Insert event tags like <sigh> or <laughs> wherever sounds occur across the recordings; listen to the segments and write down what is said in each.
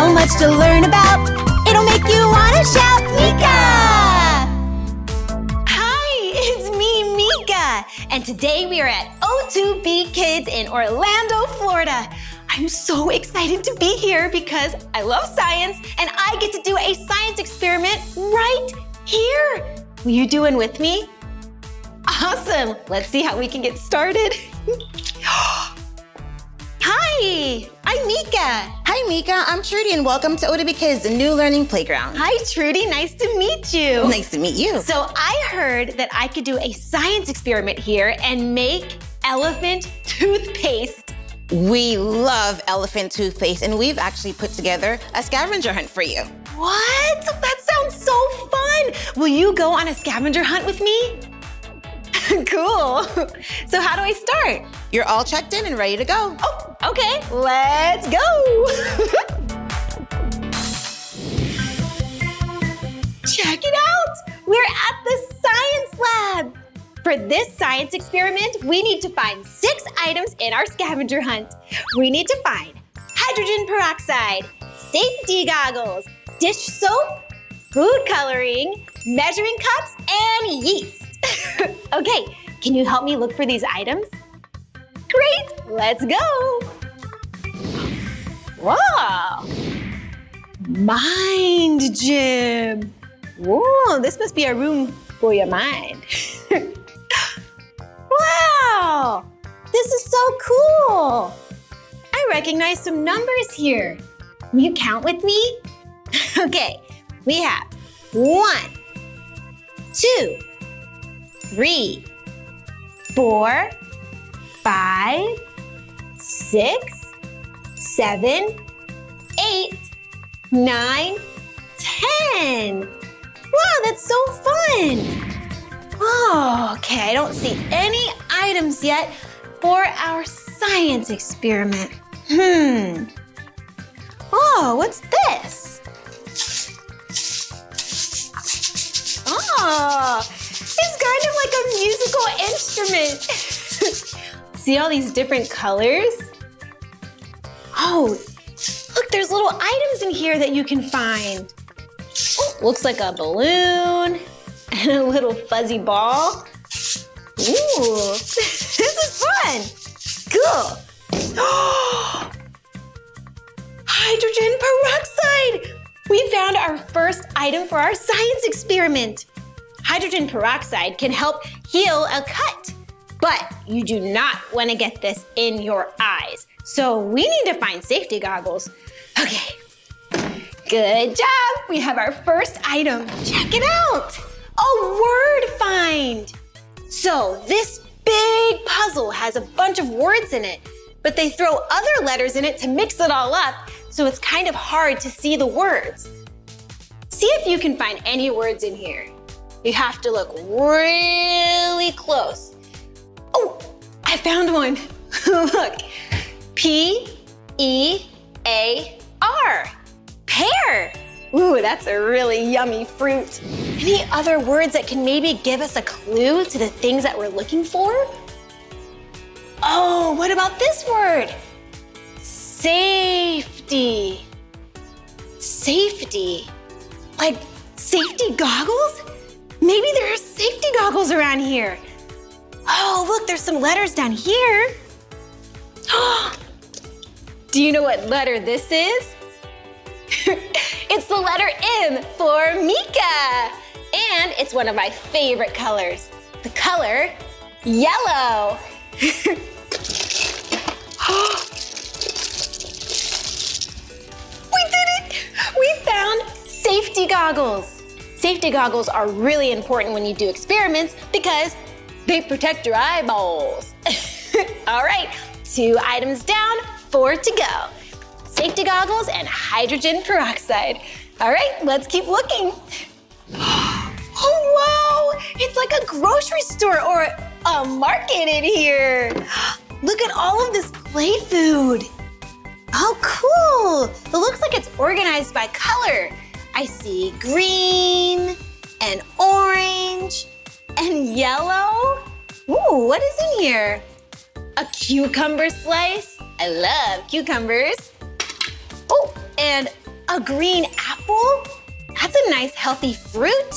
so much to learn about. It'll make you want to shout, Meekah! Hi, <laughs> it's me, Meekah. And today we are at O2B Kids in Orlando, Florida. I'm so excited to be here because I love science and I get to do a science experiment right here. Will you do one with me? Awesome. Let's see how we can get started. <gasps> <gasps> Hi, I'm Meekah. Hi, Meekah. I'm Trudy, and welcome to O2B Kids, the new learning playground. Hi, Trudy. Nice to meet you. Nice to meet you. So I heard that I could do a science experiment here and make elephant toothpaste. We love elephant toothpaste, and we've actually put together a scavenger hunt for you. What? That sounds so fun. Will you go on a scavenger hunt with me? <laughs> cool. So how do I start? You're all checked in and ready to go. Oh, okay. Let's go. <laughs> Check it out. We're at the science lab. For this science experiment, we need to find six items in our scavenger hunt. We need to find hydrogen peroxide, safety goggles, dish soap, food coloring, measuring cups, and yeast. <laughs> okay, can you help me look for these items? Great, let's go. Wow, mind gym. Whoa, this must be a room for your mind. <laughs> wow, this is so cool. I recognize some numbers here. Will you count with me? <laughs> okay, we have one, two, three, four, five, six, seven, eight, nine, ten. Wow, that's so fun. Oh, okay, I don't see any items yet for our science experiment. Hmm. Oh, what's this? Oh, kind of like a musical instrument. <laughs> See all these different colors? Oh, look, there's little items in here that you can find. Oh, looks like a balloon and a little fuzzy ball. Ooh, <laughs> this is fun. Cool. <gasps> Hydrogen peroxide! We found our first item for our science experiment. Hydrogen peroxide can help heal a cut, but you do not want to get this in your eyes. So we need to find safety goggles. Okay, good job. We have our first item. Check it out, a word find. So this big puzzle has a bunch of words in it, but they throw other letters in it to mix it all up, so it's kind of hard to see the words. See if you can find any words in here. You have to look really close. Oh, I found one. <laughs> look, P-E-A-R, pear. Ooh, that's a really yummy fruit. Any other words that can maybe give us a clue to the things that we're looking for? Oh, what about this word? Safety. Safety. Like safety goggles? Maybe there are safety goggles around here. Oh, look, there's some letters down here. <gasps> Do you know what letter this is? <laughs> it's the letter M for Meekah. And it's one of my favorite colors. The color yellow. <gasps> we did it! We found safety goggles. Safety goggles are really important when you do experiments because they protect your eyeballs. <laughs> All right, two items down, four to go. Safety goggles and hydrogen peroxide. All right, let's keep looking. <gasps> Oh, it's like a grocery store or a market in here. <gasps> Look at all of this play food. Oh, cool. It looks like it's organized by color. I see green and orange and yellow. Ooh, what is in here? A cucumber slice. I love cucumbers. Oh, and a green apple? That's a nice healthy fruit.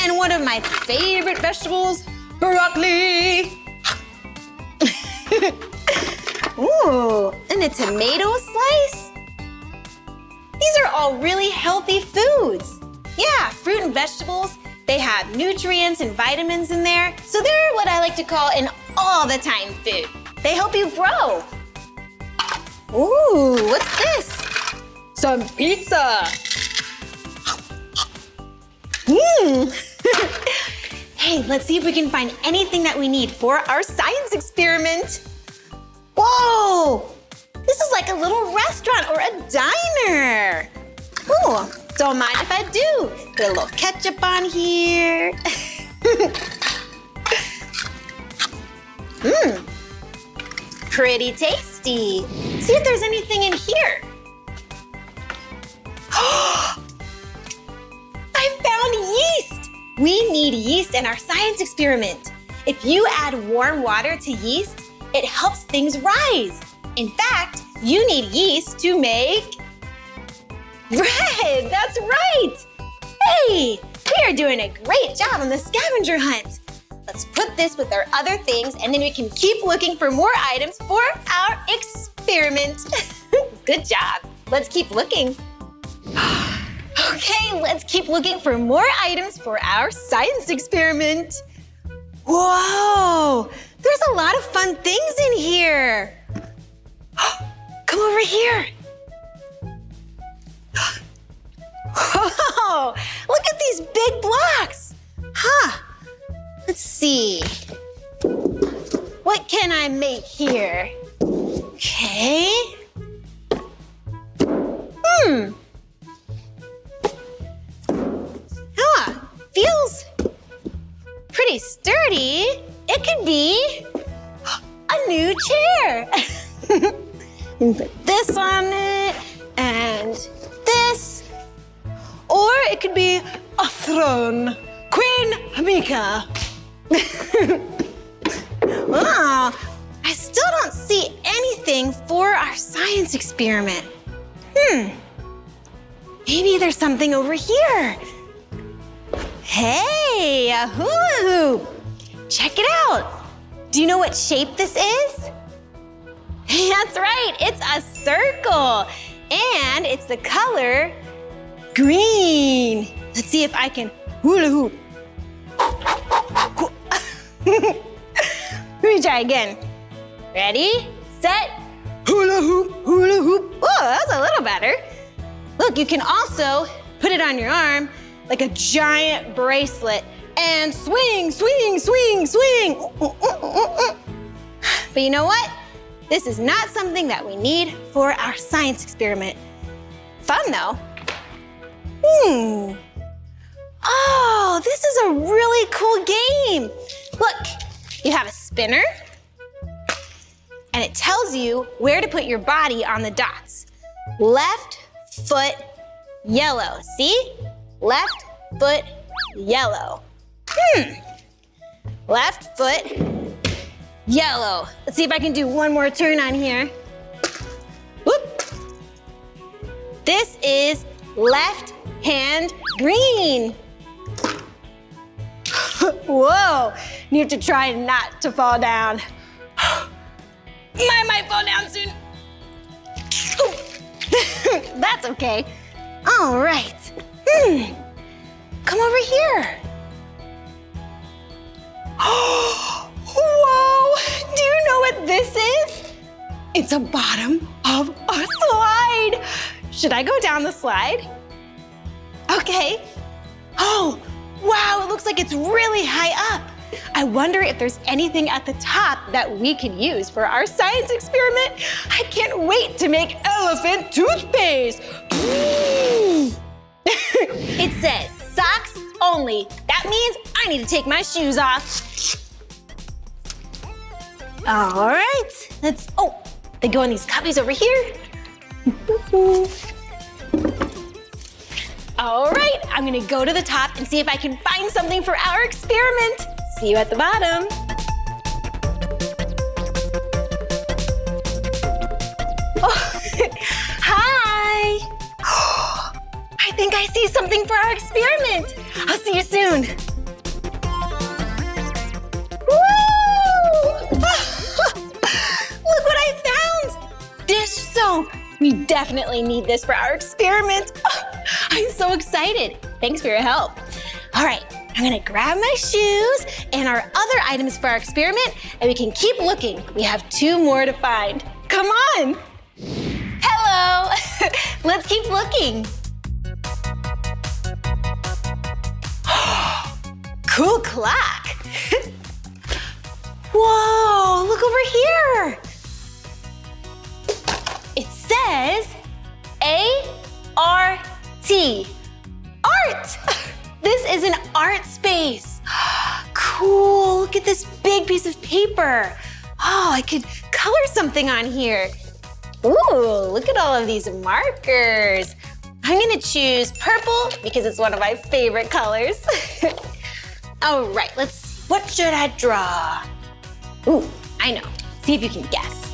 And one of my favorite vegetables, broccoli. <laughs> Ooh, and a tomato slice? These are all really healthy foods. Yeah, fruit and vegetables, they have nutrients and vitamins in there, so they're what I like to call an all-the-time food. They help you grow. Ooh, what's this? Some pizza. Mmm. <laughs> hey, let's see if we can find anything that we need for our science experiment. Whoa! Like a little restaurant or a diner. Ooh, don't mind if I do. Put a little ketchup on here. Mmm, <laughs> pretty tasty. See if there's anything in here. <gasps> I found yeast. We need yeast in our science experiment. If you add warm water to yeast, it helps things rise. In fact, you need yeast to make bread. <laughs> That's right. Hey, we are doing a great job on the scavenger hunt. Let's put this with our other things and then we can keep looking for more items for our experiment. <laughs> Good job. Let's keep looking. <sighs> Okay, let's keep looking for more items for our science experiment. Whoa, there's a lot of fun things in here. Over here. Whoa, look at these big blocks. Huh, let's see. What can I make here? Okay. Hmm. Huh, feels pretty sturdy. It could be a new chair. <laughs> Put this on it and this. Or it could be a throne. Queen Hamika. <laughs> ah, I still don't see anything for our science experiment. Hmm, maybe there's something over here. Hey, a hula hoop. Check it out. Do you know what shape this is? <laughs> That's right, it's a circle. And it's the color green. Let's see if I can hula hoop. <laughs> Let me try again. Ready, set, hula hoop, hula hoop. Oh, that's a little better. Look, you can also put it on your arm like a giant bracelet and swing, swing, swing, swing. <sighs> But you know what? This is not something that we need for our science experiment. Fun though. Hmm. Oh, this is a really cool game. Look, you have a spinner, and it tells you where to put your body on the dots. Left foot yellow, see? Left foot yellow. Hmm. Left foot yellow. Let's see if I can do one more turn on here. Whoop. This is left hand green. <laughs> Whoa, need to try not to fall down. <gasps> I might fall down soon. <laughs> That's okay. All right. Hmm. Come over here. <gasps> <gasps> Whoa! Do you know what this is? It's a bottom of a slide. Should I go down the slide? Okay. Oh, wow, it looks like it's really high up. I wonder if there's anything at the top that we could use for our science experiment. I can't wait to make elephant toothpaste. <laughs> it says socks only. That means I need to take my shoes off. All right, let's, oh, they go in these cubbies over here. <laughs> All right, I'm gonna go to the top and see if I can find something for our experiment. See you at the bottom. Oh, <laughs> hi. <gasps> I think I see something for our experiment. I'll see you soon. We definitely need this for our experiment. Oh, I'm so excited. Thanks for your help. All right, I'm gonna grab my shoes and our other items for our experiment and we can keep looking. We have two more to find. Come on. Hello. <laughs> Let's keep looking. <gasps> cool clock. <laughs> Whoa, look over here. Says A-R-T, art. <laughs> This is an art space. <gasps> Cool, look at this big piece of paper. Oh, I could color something on here. Ooh, look at all of these markers. I'm gonna choose purple because it's one of my favorite colors. <laughs> all right, let's. What should I draw? Ooh, I know. See if you can guess.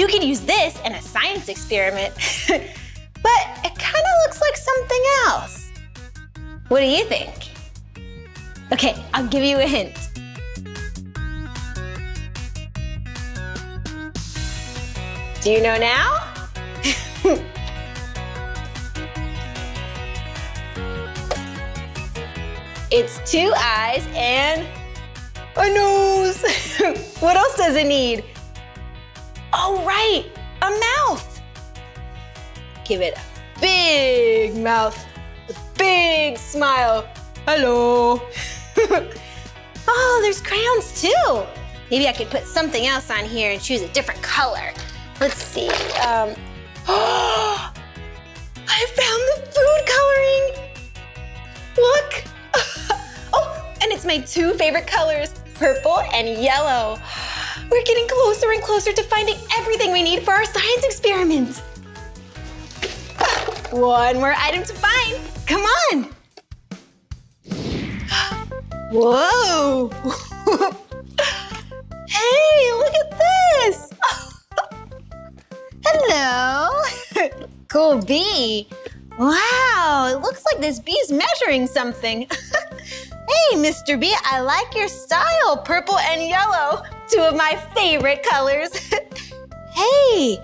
You could use this in a science experiment, <laughs> but it kind of looks like something else. What do you think? Okay, I'll give you a hint. Do you know now? <laughs> it's two eyes and a nose. <laughs> what else does it need? Oh, right, a mouth. Give it a big mouth, a big smile. Hello. <laughs> oh, there's crayons too. Maybe I could put something else on here and choose a different color. Let's see. Um, oh, <gasps> I found the food coloring. Look. <laughs> oh, and it's my two favorite colors, purple and yellow. We're getting closer and closer to finding everything we need for our science experiment. One more item to find. Come on. <gasps> Whoa. <laughs> hey, look at this. <laughs> Hello. <laughs> cool bee. Wow, it looks like this bee's measuring something. Hey, Mr. B, I like your style, purple and yellow two of my favorite colors. <laughs> hey,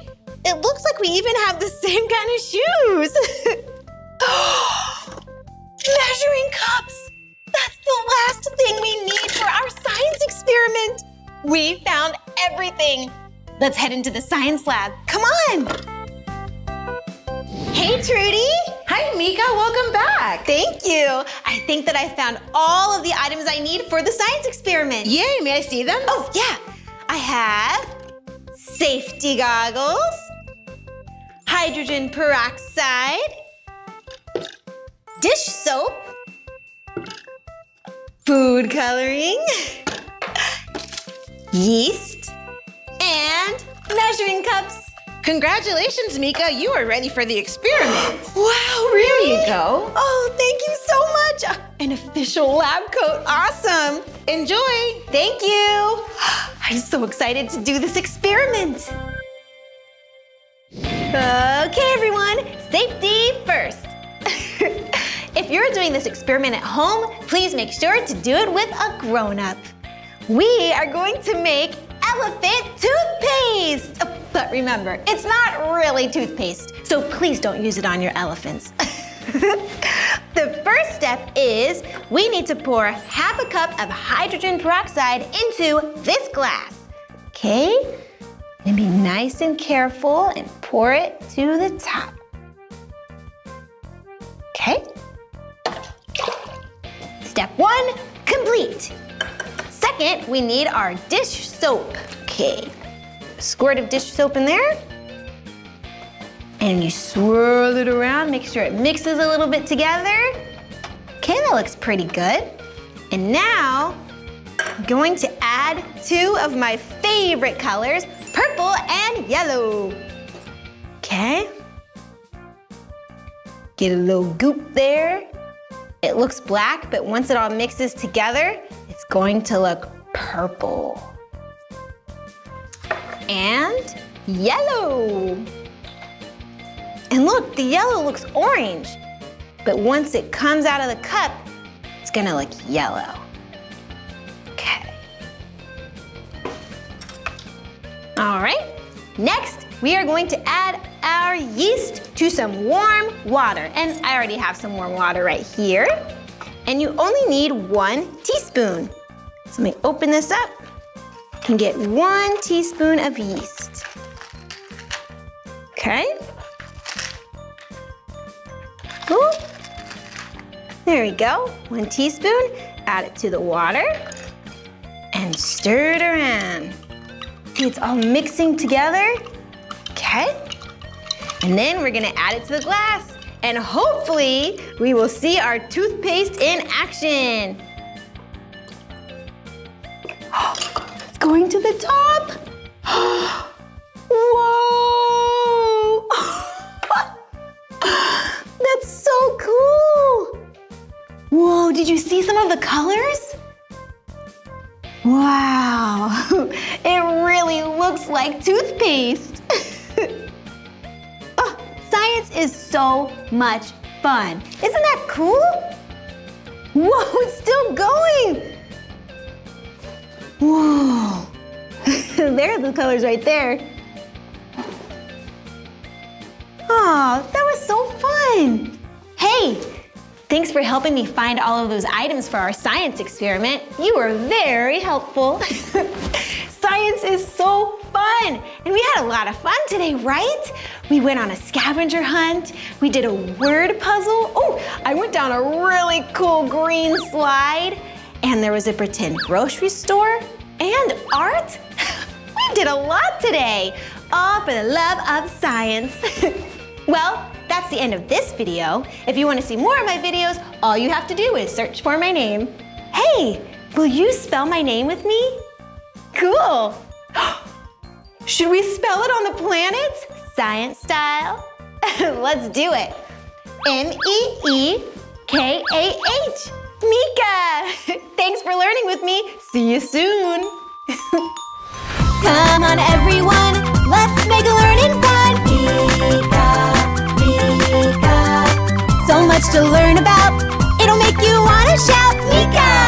it looks like we even have the same kind of shoes. <gasps> Measuring cups. That's the last thing we need for our science experiment. We found everything. Let's head into the science lab. Come on. Hey, Trudy. Hi, Meekah. Welcome back. Thank you. I think that I found all of the items I need for the science experiment. Yay, may I see them? Oh, yeah. I have safety goggles, hydrogen peroxide, dish soap, food coloring, <laughs> yeast, and measuring cups. Congratulations, Meekah. You are ready for the experiment. Wow, really? Here you go. Oh, thank you so much. Uh, an official lab coat. Awesome. Enjoy. Thank you. <gasps> I'm so excited to do this experiment. Okay, everyone, safety first. <laughs> if you're doing this experiment at home, please make sure to do it with a grown-up. We are going to make elephant toothpaste. But remember, it's not really toothpaste, so please don't use it on your elephants. <laughs> the first step is we need to pour half a cup of hydrogen peroxide into this glass. Okay? And be nice and careful and pour it to the top. Okay? Step one, complete. Second, we need our dish soap. Okay, squirt of dish soap in there. And you swirl it around, make sure it mixes a little bit together. Okay, that looks pretty good. And now, I'm going to add two of my favorite colors, purple and yellow. Okay. Get a little goop there. It looks black, but once it all mixes together, it's going to look purple. And yellow. And look, the yellow looks orange. But once it comes out of the cup, it's gonna look yellow. Okay. All right, next we are going to add our yeast to some warm water. And I already have some warm water right here. And you only need one teaspoon. So let me open this up and get one teaspoon of yeast. Okay. Ooh. There we go, one teaspoon. Add it to the water and stir it around. See, it's all mixing together. Okay. And then we're gonna add it to the glass. And hopefully, we will see our toothpaste in action. Going to the top. <gasps> Whoa! <laughs> That's so cool! Whoa, did you see some of the colors? Wow, <laughs> it really looks like toothpaste. oh, <laughs> science is so much fun. Isn't that cool? Whoa, it's still going. Whoa, there are the colors right there. Oh, that was so fun. Hey, thanks for helping me find all of those items for our science experiment. You were very helpful. <laughs> science is so fun. And we had a lot of fun today, right? We went on a scavenger hunt. We did a word puzzle. Oh, I went down a really cool green slide. And there was a pretend grocery store and art. We did a lot today, all for the love of science. <laughs> well, that's the end of this video. If you want to see more of my videos, all you have to do is search for my name. Hey, will you spell my name with me? Cool. <gasps> Should we spell it on the planet? Science style? <laughs> Let's do it. M-E-E-K-A-H. Meekah! <laughs> Thanks for learning with me. See you soon. Come on everyone, let's make learning fun! Pika, Pika So much to learn about, it'll make you wanna shout Meekah!